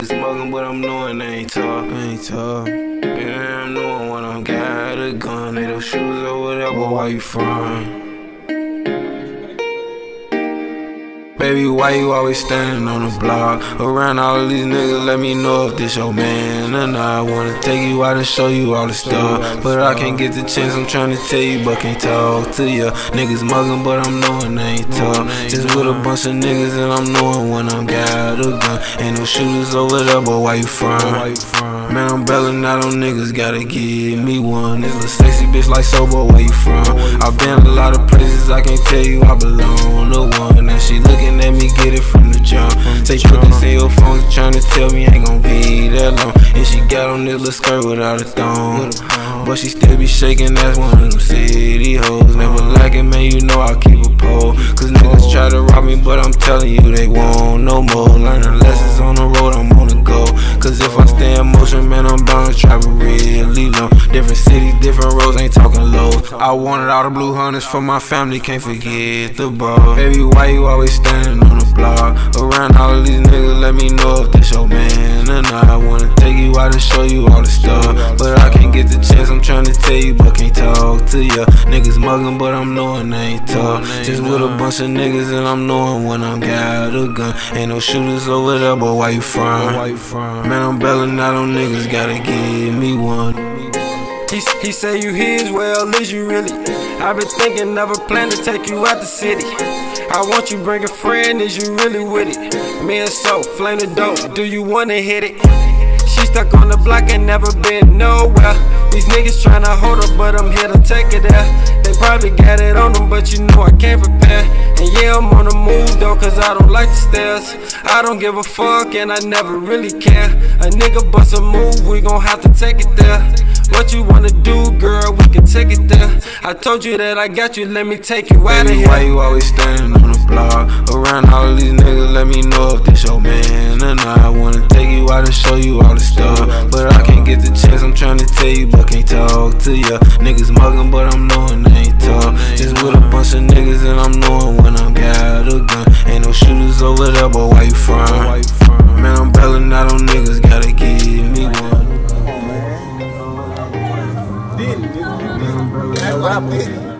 Smoking, but I'm knowing they ain't tough. ain't tough. Yeah, I'm knowing when I'm got a gun. They those shoes or whatever. Where you from? Baby, why you always standing on the block? Around all these niggas, let me know if this your man or not. I wanna take you out and show you all the stuff. But I can't get the chance, I'm trying to tell you, but can't talk to ya. Niggas mugging, but I'm knowing they ain't tough. Just with a bunch of niggas, and I'm knowing when I'm got a gun. Ain't no shooters over there, but why you from? Man, I'm belling out on niggas, gotta give me one. This little sexy bitch like sober, where you from? I've been a lot of places, I can't tell you I belong to that long. And she got on this little skirt without a thong. But she still be shaking, that's one of them city hoes. Never like it, man, you know I keep a pole. Cause niggas try to rob me, but I'm telling you they won't no more. Learning lessons on the road, I'm on the go. Cause if I stay in motion, man, I'm bound to travel really long. Different cities, different roads, ain't talking low. I wanted all the blue hunters for my family, can't forget the ball. Baby, why you always standing on the block? Around all these niggas, let me know if this your man or not. I wanna take you out and show you all the stuff. But I can't get the chance, I'm trying to tell you, but can't talk to ya. Niggas mugging, but I'm knowing they ain't tough. Just with a bunch of niggas, and I'm knowing when I'm got a gun. Ain't no shooters over there, but why you from? Man, I'm belling out on niggas, gotta give me one. He, he say you his, well, is you really? i been thinking of a plan to take you out the city. I want you bring a friend, is you really with it? Me and so, flame the dope, do you wanna hit it? She stuck on the block and never been nowhere. These niggas tryna hold her, but I'm here to take it there. They probably got it on them, but you know I can't prepare. And yeah, I'm on the move though, cause I don't like the stairs. I don't give a fuck and I never really care. A nigga bust a move, we gon' have to take it there. What you wanna do, girl? We can take it there. I told you that I got you, let me take you out of here. Why you always standing on the block? Around all these niggas, let me know if this your man or not. I wanna take you out and show you all the stuff. But I can't get the chance, I'm trying to tell you, but can't talk to ya. Niggas mugging, but I'm knowing they ain't tough. Just with a bunch of niggas, and I'm knowing when I'm got a gun. Ain't no shooters over there, but why you from? Yeah.